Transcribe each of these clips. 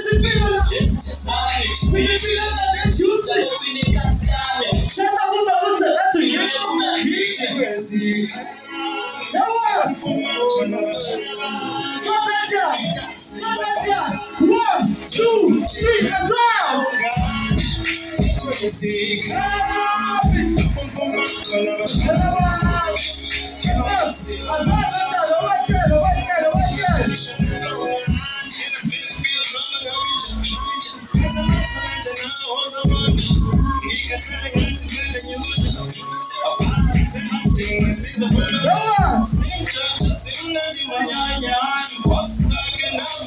isimpilo esithesami Kabeja! Kabeja! One, two, three, and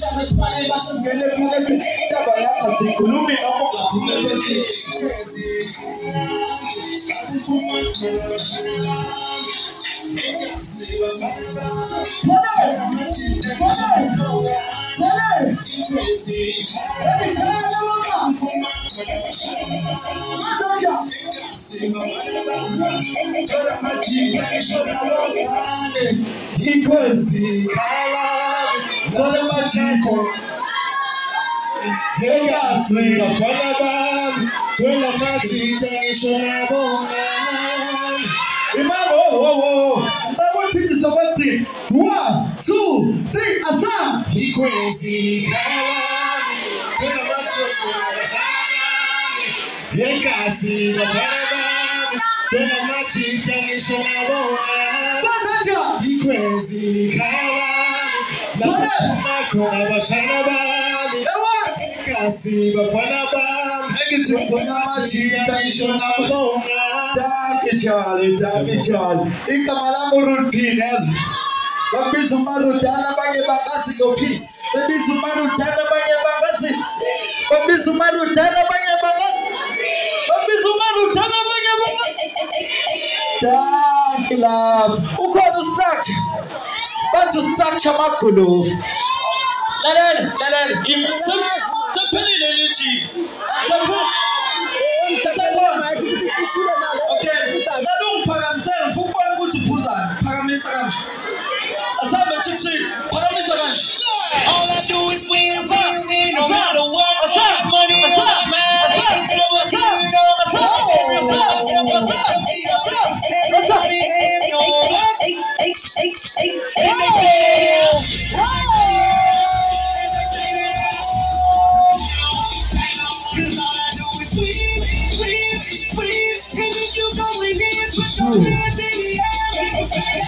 down! Mọ́lẹ́bá jí ikọ̀. Yéga sí ọ̀pọ̀lọ́bá tó lọ bá jí jẹ́ ìṣúná bó náà. Ìmáàmù òwòwò seventeen to seventeen one two three asa. Ikú ẹ̀sìn ìkàwá ni tó lọ bá tó kọ̀ ọ̀ṣá. Yéga sí ọ̀pọ̀lọ́bá tó lọ bá jí lapho abashana bami kasi bafana bami Negative Majita ngisho nabonga Danke Charlie, danke Charlie. Igama lami Rutini yazi. Babiza umarudana bake bangazi ngophi. Babiza umarudana bake bangazi. Babiza umarudana bake bangazi. Babiza umarudana bake bangazi. Danke lapho. Ukhona ustructure. but to structure Makulov. Lalan, Lalan, him, Sapelilichi, Sapun, Sapun, okay, Lalung Paramsel, Fukwa Gutipuza, Paramisaran, Asaba Tixi, Paramisaran. All I do is win, win, win, no matter what, what money on my mind, I know. I can know. Everyone, everyone, everyone, everyone, everyone, everyone, everyone,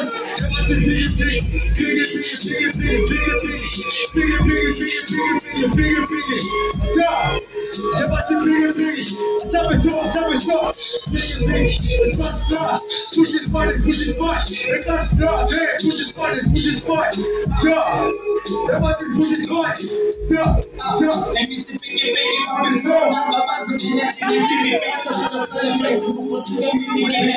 what's your song? Horse, horse, horse, horse, basi pigi pigi pigi pigi pigi pigi pigi pigi pigi pigi pigi pigi pigi sa ya basi pigi pigi sabe so sabe so pigi pigi it's not stop push it body push it body it's not stop hey push it body push it body sa ya basi push it body sa sa Emi ti pigi pigi papi so Nanga bazi chine chine pigi pigi Tuta celebrate Kukutuke mimi kene